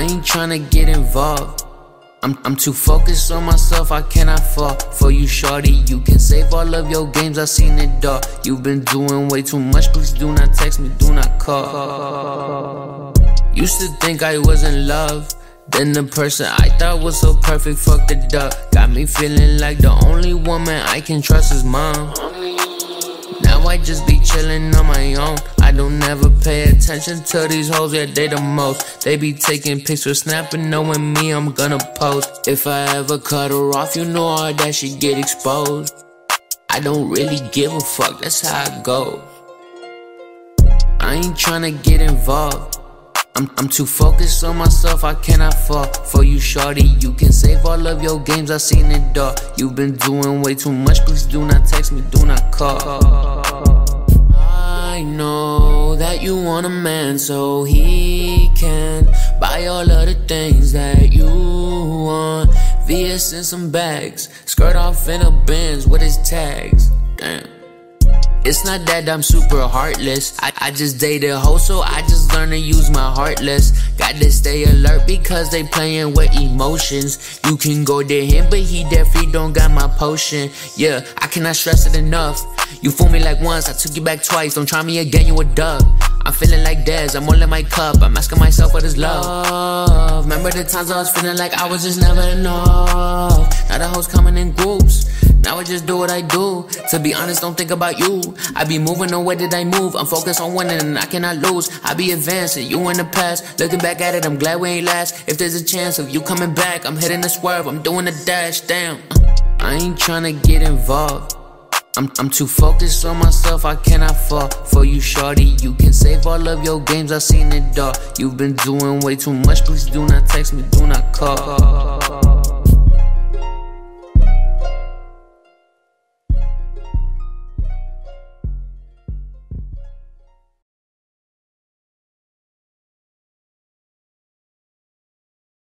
I ain't tryna get involved. I'm, I'm too focused on myself, I cannot fall for you, shorty. You can save all of your games, I seen it all. You've been doing way too much, please do not text me, do not call. Used to think I was in love. Then the person I thought was so perfect fucked it up. Got me feeling like the only woman I can trust is mom. Now I just be chillin' on my own. I don't ever pay attention to these hoes, yeah, they the most. They be taking pictures, snapping, knowing me, I'm gonna post. If I ever cut her off, you know all that she get exposed. I don't really give a fuck, that's how I go. I ain't tryna get involved. I'm, I'm too focused on myself, I cannot fall for you, shorty. You can save all of your games, I seen it all. You've been doing way too much, please do not text me, do not call. I know that you want a man so he can buy all of the things that you want. VS in some bags, skirt off in a Benz with his tags. It's not that I'm super heartless. I, I just dated hoe, so I just learned to use my heartless. Got to stay alert because they playing with emotions. You can go to him, but he definitely don't got my potion. Yeah, I cannot stress it enough. You fooled me like once, I took you back twice. Don't try me again, you a dub. I'm feeling like Dez, I'm all in my cup. I'm asking myself what is love. Remember the times I was feeling like I was just never enough. Now the hoes coming in groups. I just do what I do. To be honest, don't think about you. I be moving on, where did I move? I'm focused on winning and I cannot lose. I be advancing, you in the past. Looking back at it, I'm glad we ain't last. If there's a chance of you coming back, I'm hitting the swerve, I'm doing the dash, damn. I ain't tryna get involved. I'm, I'm too focused on myself, I cannot fall for you, shorty. You can save all of your games, I seen it all. You've been doing way too much, please do not text me, do not call.